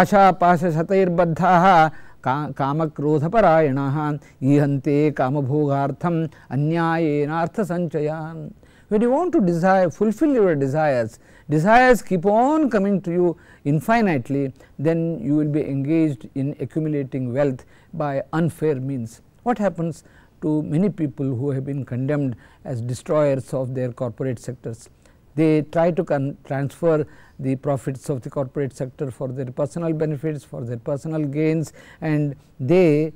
आशापाश शतैर्बद्धा का, कामक्रोधपरायण ईहंते काम भोगार्थम अन्यायनार्थ संचया when you want to desire fulfil your desires desires keep on coming to you infinitely then you will be engage in accumulating wealth by unfair means what happens to many people who have been condemned as destroyers of their corporate sectors They try to transfer the profits of the corporate sector for their personal benefits, for their personal gains and they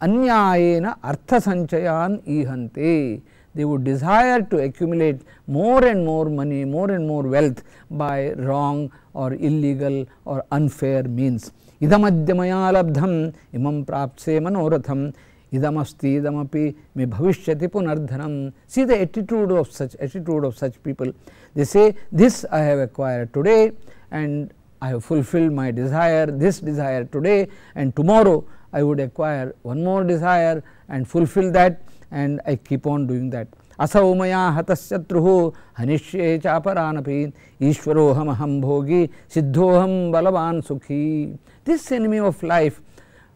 anyayena artha sanchayan ihante. They would desire to accumulate more and more money, more and more wealth by wrong or illegal or unfair means. इदमद्यमया लब्धम imam प्राप्से मनोरथम इदमस्ती इदमी मे भविष्य पुनर्धनम. See the attitude of such attitude of such people this this I have acquired today and I have fulfilled my desire this desire today and tomorrow I would acquire one more desire and fulfil that and I keep on doing that असौ मैं हतशत्रु हनिष्ये चापरानपी ईश्वरोहम अहम भोगी सिद्धोहम बलवान्खी this enemy of life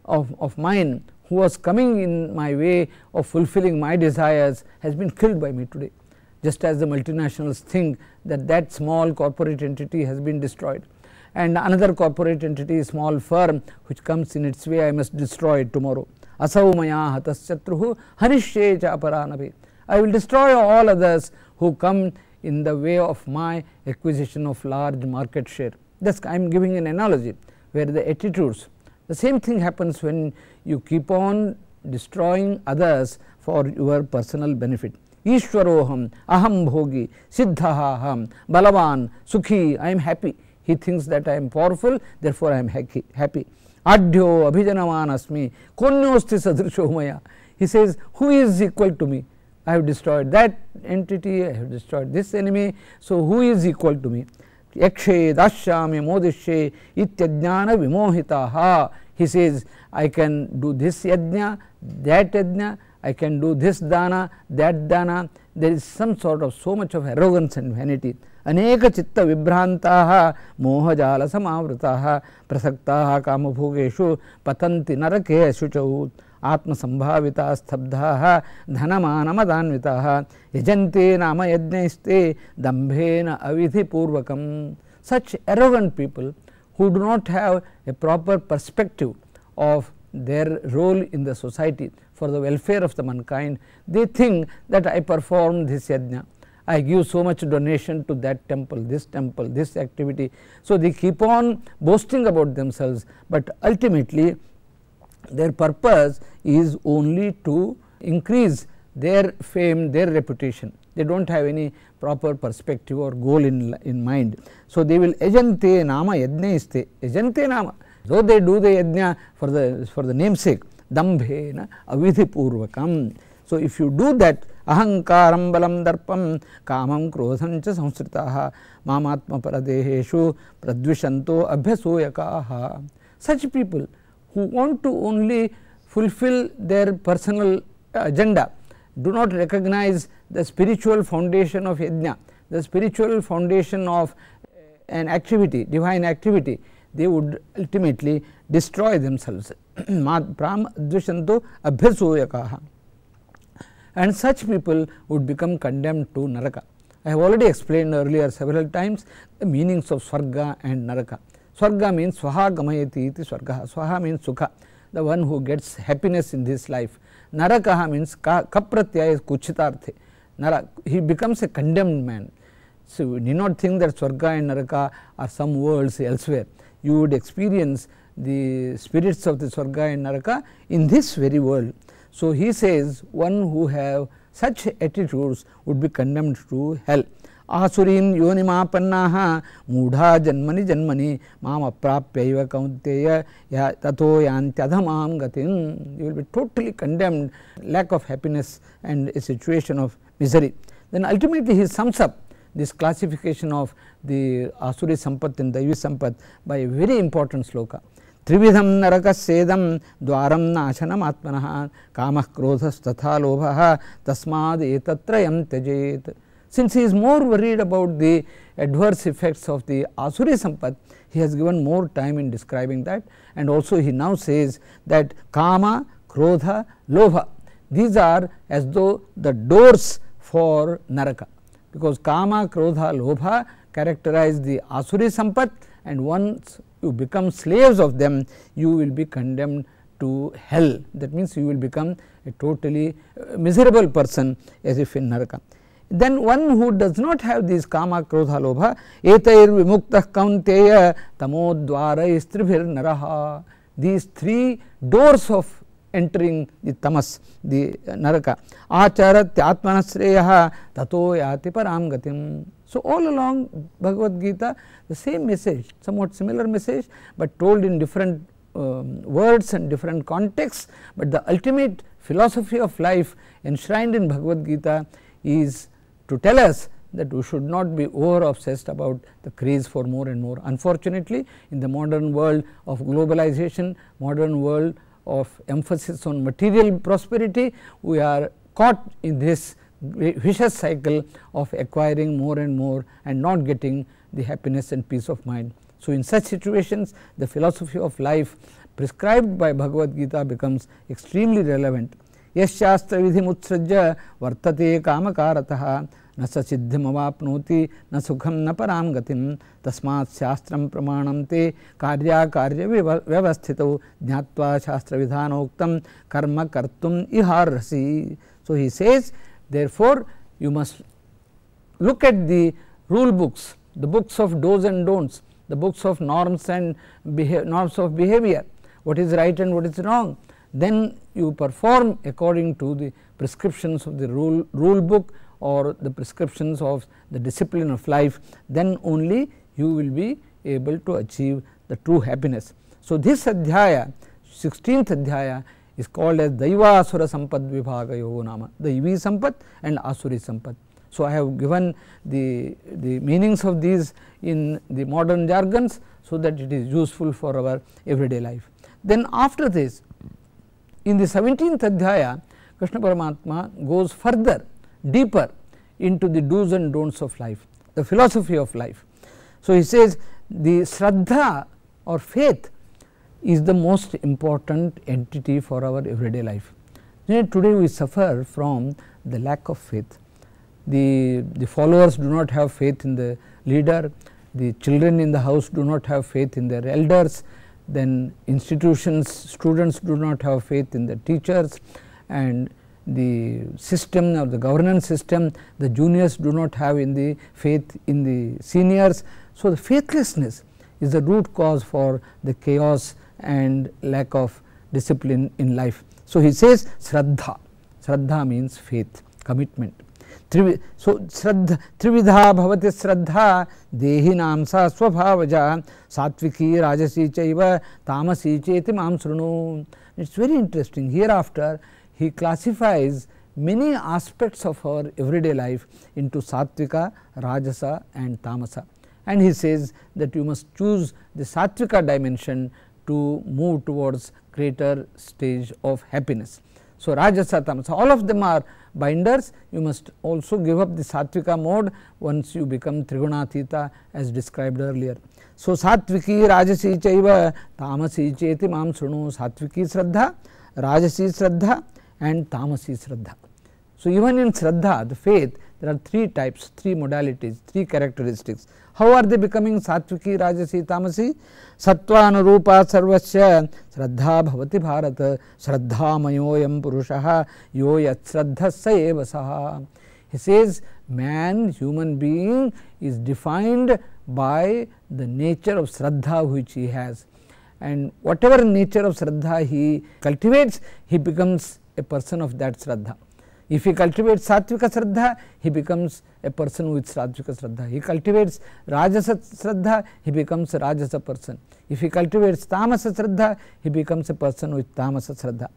of of mind who was coming in my way of fulfilling my desires has been killed by me today just as the multinationals think that that small corporate entity has been destroyed and another corporate entity small firm which comes in its way I must destroy it tomorrow. Asau maya harishye chaparanapi. I will destroy all others who come in the way of my acquisition of large market share. Thus I am giving an analogy where the attitudes the same thing happens when you keep on destroying others for your personal benefit. Ishwaroham, aham bhogi, siddhaham, balavan, sukhi, I am happy. He thinks that I am powerful therefore I am happy. Adhyo abhijanavan asmi, konyosti sadrisho maya. He says who is equal to me? I have destroyed that entity, I have destroyed this enemy, so who is equal to me? yakshe, dashyami, modishe, ityajnana vimohitaha. He says, I can do this yajna, that yajna, I can do this dana, that dana. There is some sort of so much of arrogance and vanity. अनेक चित्त विभ्रांताः मोहजाल समावृताः प्रसक्ताः कामभोगेषु पतन्ति नरके शुचौ आत्मसंभाविता स्तब्धाः, धनमानमदान्विताः। यजन्ति नाम यज्ञस्ते दंभेन अविधिपूर्वक such arrogant people who do not have a proper perspective of their role in the society for the welfare of the mankind they think that I perform this yagya I give so much donation to that temple this temple this activity so they keep on boasting about themselves but ultimately their purpose is only to increase their fame, their reputation. They do not have any proper perspective or goal in, in mind. So, they will ajante nama yajna iste, ajante nama. So, they do the yajna for the, for the namesake, dambhena avidhi purvakam. So, if you do that అహంకారం బలం దర్పం కామం క్రోధం చ సంస్కృతా మామాత్మపరదేహేషు ప్రద్విషంతో అభ్యసూయకా such people who want to only fulfill their personal agenda do not recognize the spiritual foundation of yajna, the spiritual foundation of an activity, divine activity, they would ultimately destroy themselves. and such people would become condemned to naraka. I have already explained earlier several times the meanings of swarga and naraka. Swarga mean स्व गमयती स्वर्ग स्व mean sukha the one who gets happiness in this life naraka mean कप्रत्यय कुछितार्थे नर हि becomes a condemned man so do not think that swarga and naraka are some world elsewhere you would experience the spirits of the swarga and naraka in this very world so he says one who have such attitudes would be condemned to hell ఆసురీన్ యోనిమాపన్నా మూఢా జన్మని జన్మని మాం కౌంతేయ తథో యాంత్యధమాం గతిం. You will be totally condemned lack of happiness and a situation of misery then ultimately he sums up this classification of the Asuri Sampat and Daivi Sampat by a very important sloka. త్రివిధం నరకస్యేదం ద్వారం నాశనం ఆత్మన కామ క్రోధస్తథా లోభ తస్మాద్ ఏతత్రయం త్యజేత్ Since he is more worried about the adverse effects of the Asuri Sampat, he has given more time in describing that. And also he now says that Kama, Krodha, Lobha these are as though the doors for Naraka. Because Kama, Krodha, Lobha characterize the Asuri Sampat and once you become slaves of them you will be condemned to hell. That means you will become a totally uh, miserable person as if in Naraka. Then one who does not have these kama krodha lobha etair vimukta kaunteya tamodvara istribhir naraha. These three doors of entering the tamas the naraka. Acharat atmanasreya tato yati param gatim. So all along bhagavad gita the same message somewhat similar message but told in different um, words and different contexts. But the ultimate philosophy of life enshrined in bhagavad gita is to tell us that we should not be over obsessed about the craze for more and more. Unfortunately, in the modern world of globalization, modern world of emphasis on material prosperity, we are caught in this vicious cycle of acquiring more and more and not getting the happiness and peace of mind. So, in such situations the philosophy of life prescribed by Bhagavad Gita becomes extremely relevant यशास्त्र विधि मुत्सृज वर्तते कामकारतः। न स सिद्धिमवाप्नोति, न सुखम न पराम गतिम तस्मात् शास्त्रम प्रमाणम ते कार्याकार्य व्यवस्थित ज्ञात्वा शास्त्र विधानोक्तम कर्म कर्तुम इहारसी so he says therefore you must look at the rule books, the books of do's and don'ts, the books of norms and norms of behavior. What is right and what is wrong? Then you perform according to the prescriptions of the rule, rule book or the prescriptions of the discipline of life then only you will be able to achieve the true happiness. So, this adhyaya 16th adhyaya is called as Daiva Asura Sampad Vibhaga Yoga Nama Daivi Sampat and Asuri Sampat. So, I have given the, the meanings of these in the modern jargons so that it is useful for our everyday life. Then after this in the 17th Adhyaya, Krishna Paramatma goes further, deeper into the do's and don'ts of life, the philosophy of life. So, he says the Shraddha or faith is the most important entity for our everyday life. Today we suffer from the lack of faith. The, the followers do not have faith in the leader, the children in the house do not have faith in their elders, then institutions students do not have faith in the teachers and the system or the governance system the juniors do not have in the faith in the seniors. So, the faithlessness is the root cause for the chaos and lack of discipline in life. So, he says Shraddha, Shraddha means faith commitment त्रिविधा भवति श्रद्धा देहिना सा स्वभाव सात्विकी राजसी चमसी चेत मं शृणु। It's very interesting here after he classifies many aspects of our everyday life into sattvic rajas and tamas and he says that you must choose the sattvic dimension to move towards greater stage of happiness so rajas tamas all of them are binders you must also give up the sattvika mode once you become trigunatita as described earlier. So, sattviki rajasi chaiva tamasi cheti mam srunu sattviki shraddha rajasi shraddha and tamasi shraddha. So, even in Shraddha, the faith, there are three types, three modalities, three characteristics. How are they becoming Satviki, Rajasi, Tamasi? Sattvanurupa sarvasya Shraddha bhavati Bharata, Shraddha mayoyam purushaha, yo yat Shraddhasya. He says man, human being is defined by the nature of Shraddha which he has. And whatever nature of Shraddha he cultivates, he becomes a person of that Shraddha. If he cultivates sattvika shraddha, he becomes a person with sattvika shraddha. He cultivates rajasa shraddha, he becomes a rajasa person. If he cultivates tamasa shraddha, he becomes a person with tamasa shraddha.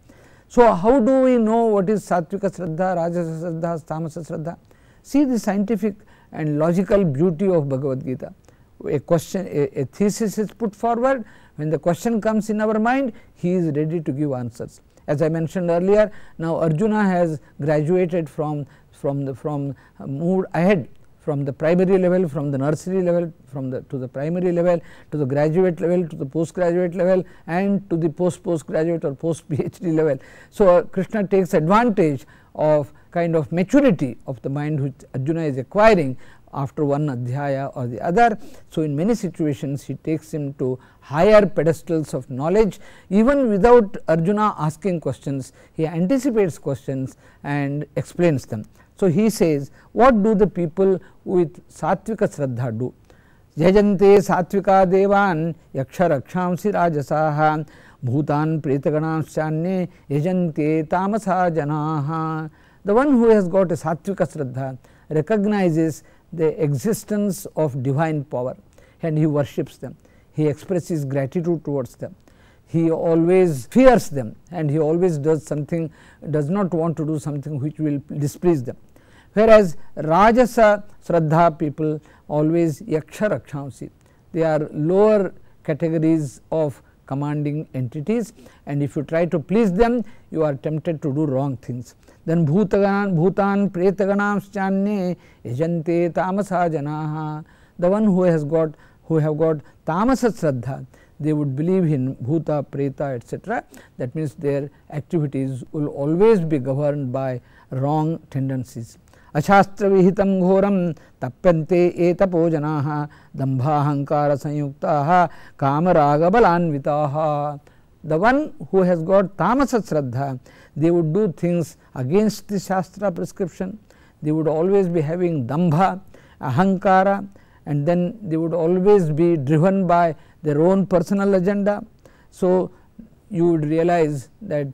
So, how do we know what is sattvika shraddha, rajasa shraddha, tamasa shraddha? See the scientific and logical beauty of Bhagavad Gita. A question, a, a thesis is put forward, when the question comes in our mind, he is ready to give answers as I mentioned earlier. Now, Arjuna has graduated from from the from uh, moved ahead from the primary level, from the nursery level, from the to the primary level, to the graduate level, to the postgraduate level and to the post postgraduate or post PhD level. So, uh, Krishna takes advantage of kind of maturity of the mind which Arjuna is acquiring after one adhyaya or the other. So, in many situations he takes him to higher pedestals of knowledge even without Arjuna asking questions he anticipates questions and explains them. So, he says what do the people with satvika shraddha do? यजन्ते सात्विका देवान् यक्ष रक्षांसि राजसाः भूतान् प्रेतगणांश्चान्ये यजन्ते तामसा जनाः The one who has got a satvika shraddha recognizes the existence of divine power and he worships them. He expresses gratitude towards them. He always fears them and he always does something does not want to do something which will displease them. Whereas Rajasa Shraddha people always Yaksha Rakshamsi they are lower categories of commanding entities and if you try to please them you are tempted to do wrong things then bhutagan bhutan pretaganamschanye yajante tamasa janaha the one who has got who have got tamasa shraddha they would believe in bhuta preta etc that means their activities will always be governed by wrong tendencies अशास्त्र विहितं घोरं तप्यन्ते एतपो जनाः दम्भाहंकार संयुक्ताः कामरागबलान्विताः the one who has got tamasa shraddha they would do things against the shastra prescription. They would always be having dambha ahankara and then they would always be driven by their own personal agenda. So you would realize that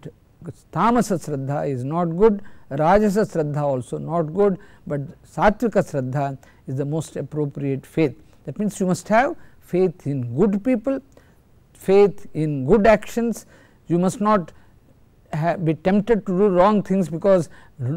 tamasa shraddha is not good rajasa shraddha also not good but satvika shraddha is the most appropriate faith. That means you must have faith in good people faith in good actions, you must not be tempted to do wrong things because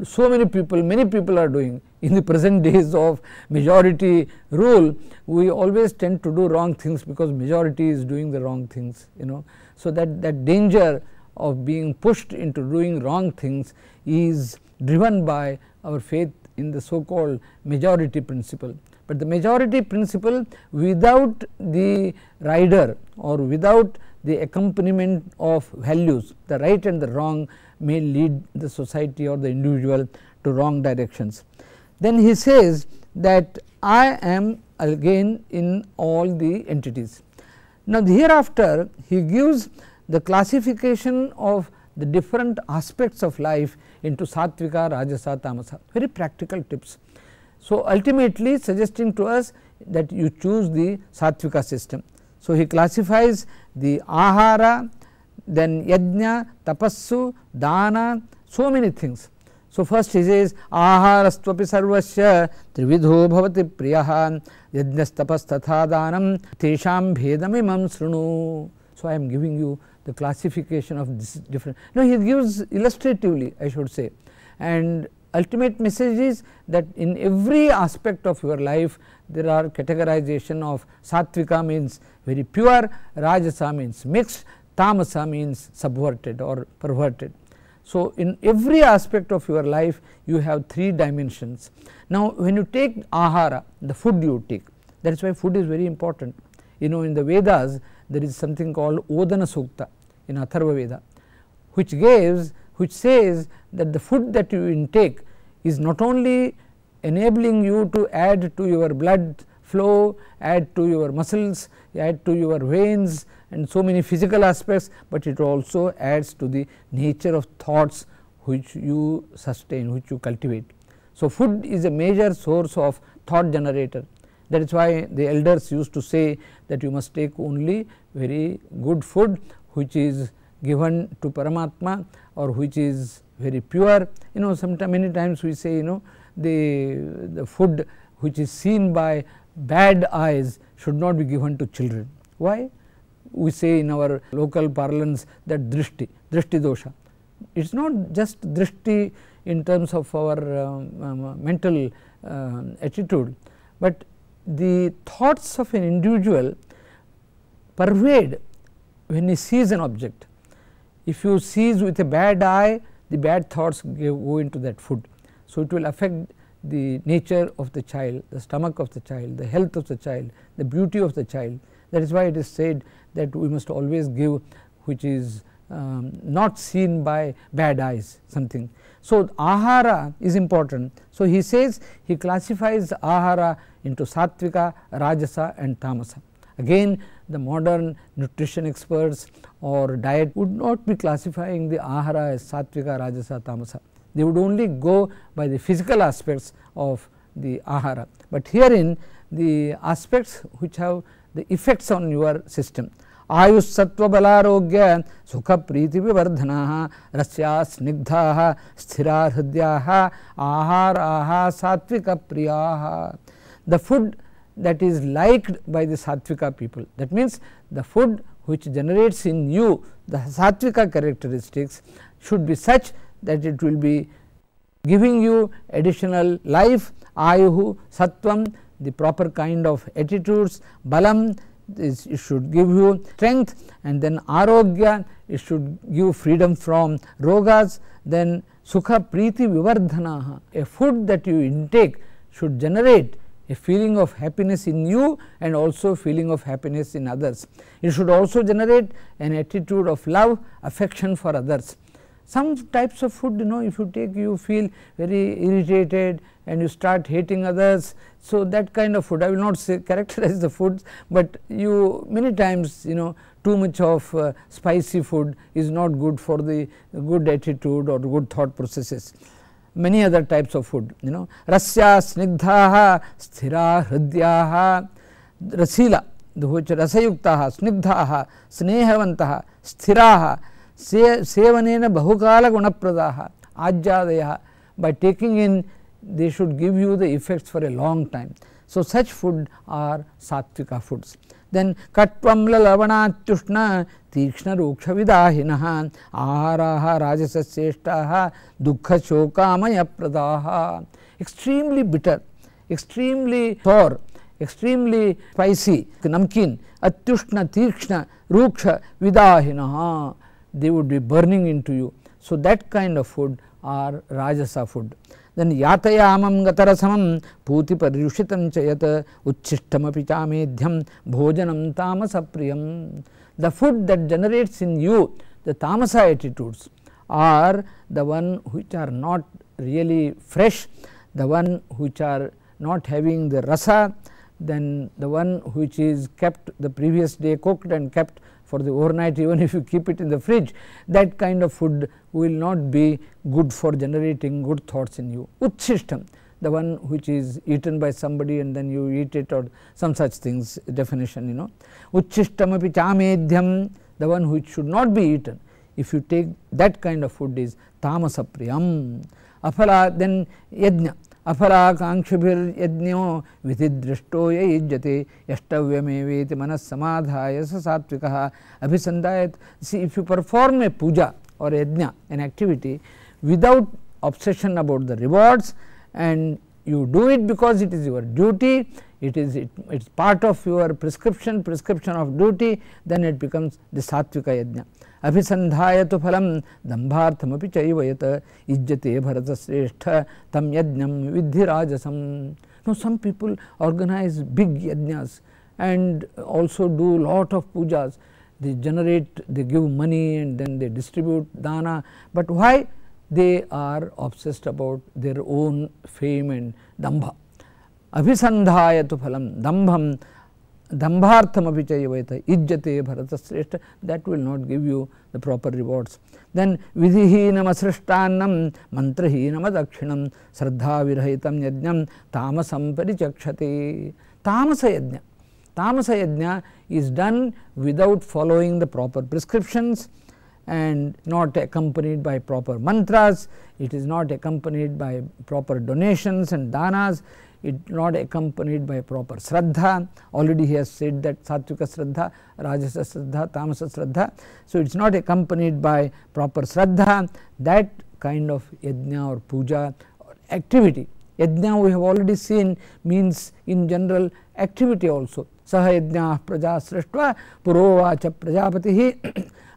so many people many people are doing. In the present days of majority rule we always tend to do wrong things because majority is doing the wrong things you know. So that that danger of being pushed into doing wrong things is driven by our faith in the so called majority principle but the majority principle without the rider or without the accompaniment of values the right and the wrong may lead the society or the individual to wrong directions. Then he says that I am again in all the entities. Now hereafter he gives the classification of the different aspects of life into sattvika, rajasa, tamasa very practical tips. So, ultimately suggesting to us that you choose the sattvika system. So, he classifies the ahara, then yajna, tapassu, dana, so many things. So, first he says aharastvapi sarvasya trividho bhavati priyaha yajnastapastatha danam tesham bhedamimam srunu. So, I am giving you the classification of this different. No, he gives illustratively I should say and ultimate message is that in every aspect of your life there are categorization of sattvika means very pure, rajasa means mixed, tamasa means subverted or perverted. So, in every aspect of your life you have three dimensions. Now, when you take ahara the food you take that is why food is very important. You know in the Vedas there is something called Odana Sukta in Atharva Veda which gives which says that the food that you intake is not only enabling you to add to your blood flow, add to your muscles, add to your veins and so many physical aspects, but it also adds to the nature of thoughts which you sustain, which you cultivate. So, food is a major source of thought generator that is why the elders used to say that you must take only very good food which is given to Paramatma or which is very pure. You know sometimes many times we say you know the, the food which is seen by bad eyes should not be given to children. Why? We say in our local parlance that drishti, drishti dosha. It is not just drishti in terms of our um, um, mental uh, attitude, but the thoughts of an individual pervade when he sees an object if you seize with a bad eye the bad thoughts go into that food. So, it will affect the nature of the child, the stomach of the child, the health of the child, the beauty of the child. That is why it is said that we must always give which is um, not seen by bad eyes something. So, ahara is important. So, he says he classifies ahara into sattvika, rajasa and tamasa. Again the modern nutrition experts or diet would not be classifying the ahara as sattvika, rajasa, tamasa. They would only go by the physical aspects of the ahara, but herein the aspects which have the effects on your system. आयुस्सत्व बलारोग्य सुख प्रीति विवर्धना रस्या स्निग्धा स्थिरा हृदया आहारा सात्विक प्रिया the food that is liked by the sattvika people. That means, the food which generates in you the sattvika characteristics should be such that it will be giving you additional life, ayuhu, sattvam, the proper kind of attitudes, balam, it should give you strength and then arogya, it should give freedom from rogas, then sukha priti vivardhana, a food that you intake should generate a feeling of happiness in you and also feeling of happiness in others. It should also generate an attitude of love, affection for others. Some types of food you know if you take you feel very irritated and you start hating others. So, that kind of food I will not say characterize the foods, but you many times you know too much of uh, spicy food is not good for the good attitude or good thought processes many other types of food you know rasya snigdhaha sthira hridyaha rasila which rasayuktaha snigdhaha snehavantaha sthiraha sevanena bahukala gunapradaha by taking in they should give you the effects for a long time. So, such food are sattvika foods. Then katvamla lavanattushna तीक्ष्ण रूक्ष विदाहिन आहारा राजसश्रेष्ठा दुख शोकामय प्रदा extremely bitter extremely sour extremely spicy namkeen अत्युष्ण तीक्ष्ण रूक्ष विदाहिन would be burning in to you so that kind of food are rajasa food food then yatayamam gatarasamam puti paryushitam chayat uchishtamaphi chamedhyam bhojanam tamasapriyam. The food that generates in you the tamasa attitudes are the one which are not really fresh, the one which are not having the rasa, then the one which is kept the previous day cooked and kept for the overnight even if you keep it in the fridge that kind of food will not be good for generating good thoughts in you. Uchishtam the one which is eaten by somebody and then you eat it or some such things definition you know. Uchishtam chamedhyam the one which should not be eaten if you take that kind of food is tamasapriyam. Aphala then yajna अफलाकांक्षिभिर्यज्ञो विधिदृष्टो ये युज्यते मन मनस्समाधाय स सात्विकः। अभिसन्दायत् see if you perform a puja और yajna an activity without obsession about the rewards and you do it because it is your duty it is it is part of your prescription prescription of duty then it becomes the satvika yajna. Abhisandhayatu phalam dambhartham api chaiva yat ijjate bharata sreshtha tam yajnam vidhi rajasam. Now some people organize big yajnas and also do lot of pujas. They generate they give money and then they distribute dana. But why? They are obsessed about their own fame and dambha abhisandhaya tu phalam dambham dambharthamapi chayaveta ijjate bharatasreshta that will not give you the proper rewards. Then vidhihinam asrishtannam mantrahinam adakshinam sraddha virhayitam yajnam tamasam parichakshate. Tamasa yajna. Tamasa yajna is done without following the proper prescriptions and not accompanied by proper mantras, it is not accompanied by proper donations and danas, it not accompanied by proper shraddha. Already he has said that sattvika shraddha rajasa shraddha tamasa shraddha. So it is not accompanied by proper shraddha. That kind of yajna or puja or activity yajna we have already seen means in general activity also. सह यज्ञ प्रजा सृष्ट्वा पुरोवाच प्रजापति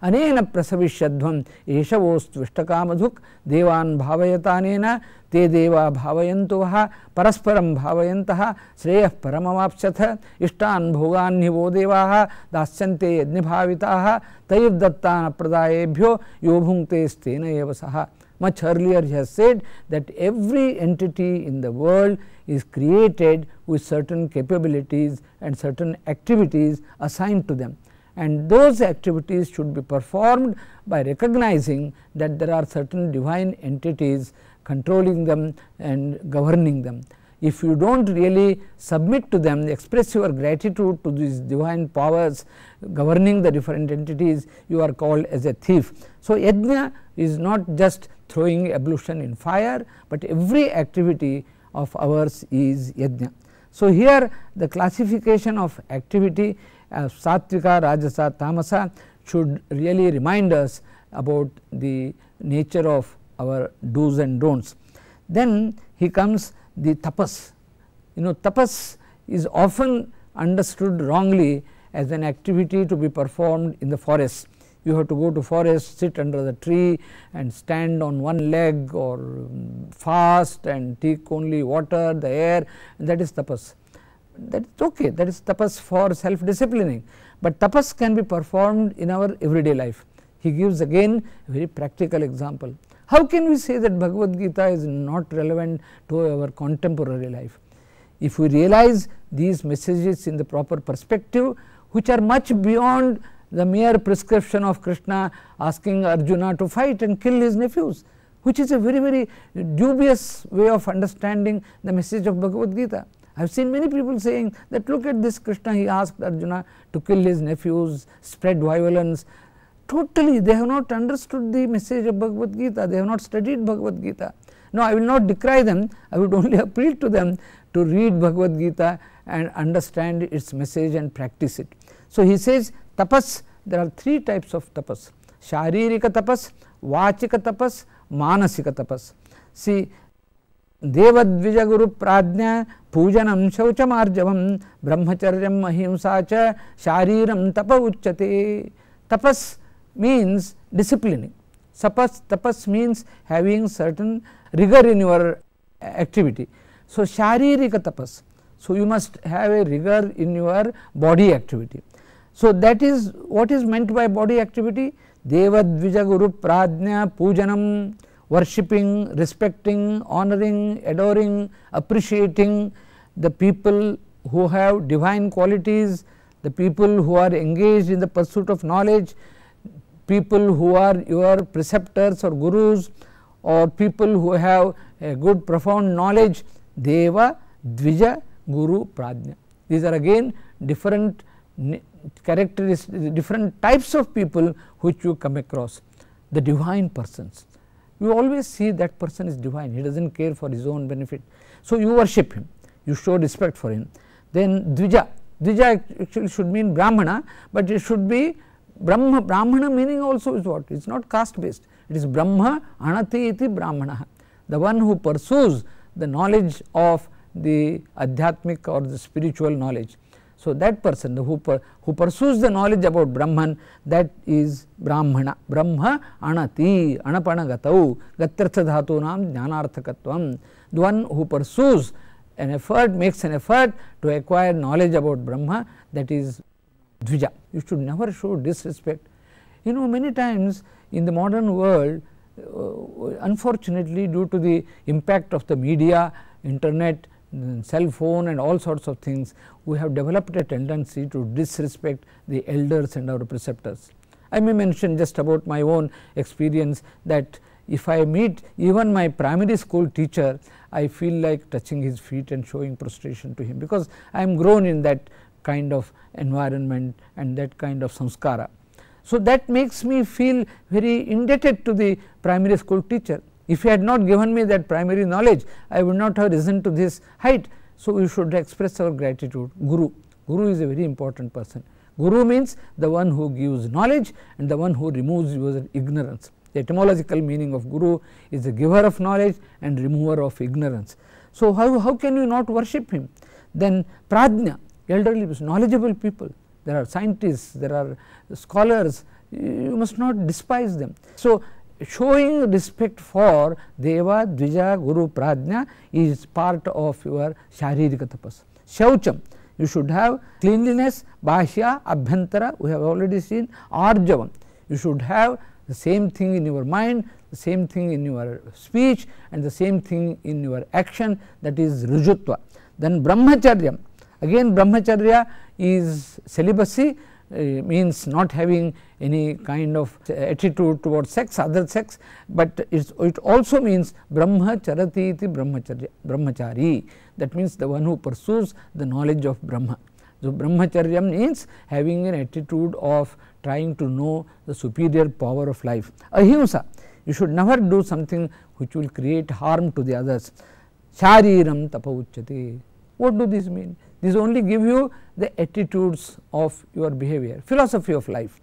अनेन प्रसविष्यध्वम एषवोस्त्विष्टकामधुक् देवान् भावयतानेन ते देवा भावयन्तु वः परस्परं भावयन्तः श्रेयः परमवाप्स्यथ इष्टान् भोगान् हि वो देवाः दास्यन्ते यज्ञभाविताः तैर्दत्तान् अप्रदायेभ्यो यो भुङ्क्तेस्तेन एव सः much earlier he has said that every entity in the world is created with certain capabilities and certain activities assigned to them and those activities should be performed by recognizing that there are certain divine entities controlling them and governing them. If you do not really submit to them express your gratitude to these divine powers governing the different entities you are called as a thief. So, yajna is not just throwing ablution in fire, but every activity of ours is yajna. So, here the classification of activity uh, sattvika, rajasa, tamasa should really remind us about the nature of our do's and don'ts. Then he comes the tapas. You know tapas is often understood wrongly as an activity to be performed in the forest. You have to go to forest, sit under the tree and stand on one leg or um, fast and take only water, the air that is tapas. That is okay, that is tapas for self disciplining, but tapas can be performed in our everyday life. He gives again a very practical example. How can we say that Bhagavad Gita is not relevant to our contemporary life? If we realize these messages in the proper perspective which are much beyond the mere prescription of Krishna asking Arjuna to fight and kill his nephews which is a very very dubious way of understanding the message of Bhagavad Gita. I have seen many people saying that look at this Krishna he asked Arjuna to kill his nephews, spread violence, totally they have not understood the message of Bhagavad Gita, they have not studied Bhagavad Gita. Now, I will not decry them, I would only appeal to them to read Bhagavad Gita and understand its message and practice it. So, he says tapas, there are three types of tapas, sharirika tapas, vachika tapas, manasika tapas. See, देवद्विज गुरु प्राज्ञा पूजनम शौचमार्जवम ब्रह्मचर्य अहिंसा च शारीरम तप उच्यते तपस means disciplining. Tapas, tapas means having certain rigor in your activity. So, sharirika tapas. So, you must have a rigor in your body activity. So, that is what is meant by body activity Devadvija Guru Prajna Pujanam worshipping, respecting, honoring, adoring, appreciating the people who have divine qualities, the people who are engaged in the pursuit of knowledge, people who are your preceptors or gurus or people who have a good profound knowledge deva dvija guru prajna. These are again different characteristics different types of people which you come across the divine persons. You always see that person is divine. He does not care for his own benefit. So you worship him. You show respect for him. Then dvija. Dvija actually should mean brahmana but it should be Brahma, Brahmana meaning also is what? It is not caste based, it is Brahma Anati iti Brahmana, the one who pursues the knowledge of the adhyatmic or the spiritual knowledge. So, that person who, per, who pursues the knowledge about Brahman that is Brahmana, Brahma Anati, Anapanagatau, Gatrartha Dhatunam Jnanarthakatvam, the one who pursues an effort, makes an effort to acquire knowledge about Brahma that is dvija. You should never show disrespect. You know many times in the modern world uh, unfortunately due to the impact of the media, internet, cell phone and all sorts of things, we have developed a tendency to disrespect the elders and our preceptors. I may mention just about my own experience that if I meet even my primary school teacher, I feel like touching his feet and showing prostration to him because I am grown in that kind of environment and that kind of samskara. So, that makes me feel very indebted to the primary school teacher. If he had not given me that primary knowledge, I would not have risen to this height. So, we should express our gratitude. Guru, Guru is a very important person. Guru means the one who gives knowledge and the one who removes your ignorance. The etymological meaning of Guru is the giver of knowledge and remover of ignorance. So, how, how can you not worship him? Then Prajna, elderly knowledgeable people there are scientists, there are scholars, you must not despise them. So, showing respect for Deva, Dvija, Guru, Prajna is part of your Sharirika tapas. Shaucham, you should have cleanliness, Bhashya, Abhyantara, we have already seen, Arjavam, you should have the same thing in your mind, the same thing in your speech and the same thing in your action that is Rujutva. Then Brahmacharyam, again Brahmacharya is celibacy uh, means not having any kind of attitude towards sex other sex, but it also means Brahma charati iti brahmacharya, brahmachari that means the one who pursues the knowledge of Brahma. So, brahmacharya means having an attitude of trying to know the superior power of life. Ahimsa, you should never do something which will create harm to the others. Shariram tapa uchyate. What do this mean? This only give you the attitudes of your behavior, philosophy of life.